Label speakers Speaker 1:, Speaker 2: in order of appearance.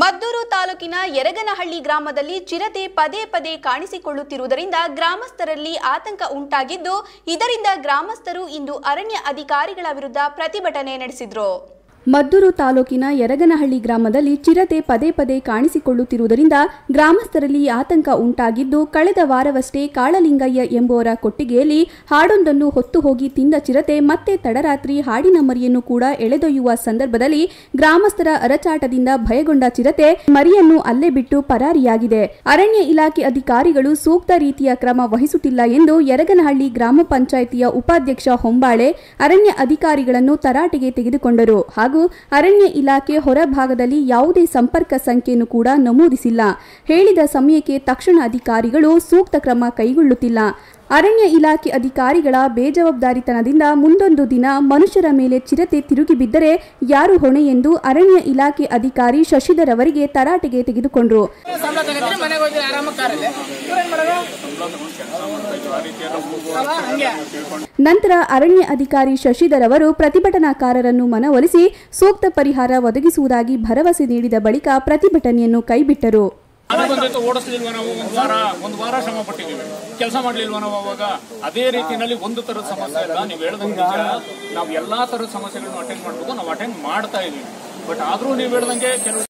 Speaker 1: ಮದ್ದೂರು ತಾಲೂಕಿನ ಯರಗನಹಳ್ಳಿ ಗ್ರಾಮದಲ್ಲಿ ಚಿರತೆ ಪದೇ ಪದೇ ಕಾಣಿಸಿಕೊಳ್ಳುತ್ತಿರುವುದರಿಂದ ಗ್ರಾಮಸ್ಥರಲ್ಲಿ ಆತಂಕ ಉಂಟಾಗಿದ್ದು, ಇದರಿಂದ ಗ್ರಾಮಸ್ಥರು ಇಂದು ಅರಣ್ಯ ಅಧಿಕಾರಿಗಳ ವಿರುದ್ಧ ಪ್ರತಿಭಟನೆ ನಡೆಸಿದರು.
Speaker 2: ಮದ್ದೂರು ತಾಲೂಕಿನ ಯರಗನಹಳ್ಳಿ ಗ್ರಾಮದಲ್ಲಿ ಚಿರತೆ ಪದೇ ಪದೇ ಕಾಣಿಸಿಕೊಳ್ಳುತ್ತಿರುವುದರಿಂದ ಗ್ರಾಮಸ್ಥರಲ್ಲಿ ಆತಂಕ ಉಂಟಾಗಿದ್ದು, ಕಳೆದ ವಾರವಷ್ಟೇ ಕಾಳಲಿಂಗಯ್ಯ ಎಂಬುವರ ಕೊಟ್ಟಿಗೆಯಲ್ಲಿ ಹಾಡೊಂದನ್ನು ಹೊತ್ತು ಹೋಗಿ ತಿಂದ ಚಿರತೆ ಮತ್ತೆ ತಡರಾತ್ರಿ ಹಾಡಿನ ಮರಿಯನ್ನು ಕೂಡ ಎಳೆದೊಯ್ಯುವ ಸಂದರ್ಭದಲ್ಲಿ ಗ್ರಾಮಸ್ಥರ ಅರಚಾಟದಿಂದ ಭಯಗೊಂಡ ಚಿರತೆ ಮರಿಯನ್ನು ಅಲ್ಲೇ ಬಿಟ್ಟು ಪರಾರಿಯಾಗಿದೆ. ಅರಣ್ಯ ಇಲಾಖೆ ಅಧಿಕಾರಿಗಳು ಸೂಕ್ತ ರೀತಿಯ ಕ್ರಮ ವಹಿಸುತ್ತಿಲ್ಲ ಎಂದು ಯರಗನಹಳ್ಳಿ ಗ್ರಾಮ ಪಂಚಾಯಿತಿಯ ಉಪಾಧ್ಯಕ್ಷ ಹೊಂಬಾಳೆ ಅರಣ್ಯ ಅಧಿಕಾರಿಗಳನ್ನು ತರಾಟೆಗೆ ತೆಗೆದುಕೊಂಡರು. ಹಾಗೂ ಅರಣ್ಯ ಇಲಾಖೆ ಹೊರಭಾಗದಲ್ಲಿ ಯಾವುದೇ ಸಂಪರ್ಕ ಸಂಖ್ಯೆಯನ್ನು ಕೂಡ ನಮೂದಿಸಿಲ್ಲ. ಹೇಳಿದ ಸಮಯಕ್ಕೆ ತಕ್ಷಣ ಅಧಿಕಾರಿಗಳು ಸೂಕ್ತ ಕ್ರಮ ಕೈಗೊಳ್ಳುತ್ತಿಲ್ಲ. ಅರಣ್ಯ ಇಲಾಖೆ ಅಧಿಕಾರಿಗಳ ಬೇಜವಾಬ್ದಾರಿತನದಿಂದ ಮುಂದೊಂದು ದಿನ ಮನುಷ್ಯರ ಮೇಲೆ ಚಿರತೆ ತಿರುಗಿಬಿದ್ದರೆ ಯಾರು ಹೊಣೆ ಎಂದು ಅರಣ್ಯ ಇಲಾಖೆ ಅಧಿಕಾರಿ ಶಶಿಧರ್ ಅವರಿಗೆ ತರಾಟೆಗೆ ತೆಗೆದುಕೊಂಡರು. ನಂತರ ಅರಣ್ಯ ಅಧಿಕಾರಿ ಶಶಿಧರ್ ಅವರು ಪ್ರತಿಭಟನಾಕಾರರನ್ನು ಮನವೊಲಿಸಿ ಸೂಕ್ತ ಪರಿಹಾರ ಒದಗಿಸುವುದಾಗಿ ಭರವಸೆ ನೀಡಿದ ಬಳಿಕ ಪ್ರತಿಭಟನೆಯನ್ನು ಕೈಬಿಟ್ಟರು.
Speaker 3: ಮನೆ ಬಂದೈತೆ ಓಡಿಸ್ಲಿಲ್ವ ನಾವು. ಒಂದು ವಾರ ಒಂದು ವಾರ ಶ್ರಮ ಪಟ್ಟಿದ್ದೀವಿ. ಕೆಲಸ ಮಾಡ್ಲಿಲ್ವ ನಾವು ಅವಾಗ? ಅದೇ ರೀತಿಯಲ್ಲಿ ಒಂದು ತರದ ಸಮಸ್ಯೆ ಇಲ್ಲ. ನೀವು ಹೇಳ್ದಂಗೆ ನಾವು ಎಲ್ಲಾ ತರದ ಸಮಸ್ಯೆಗಳನ್ನು ಅಟೆಂಡ್ ಮಾಡ್ಬೇಕು. ನಾವು ಅಟೆಂಡ್ ಮಾಡ್ತಾ ಇದೀವಿ ಬಟ್ ಆದ್ರೂ ನೀವು ಹೇಳ್ದಂಗೆ ಕೆಲವು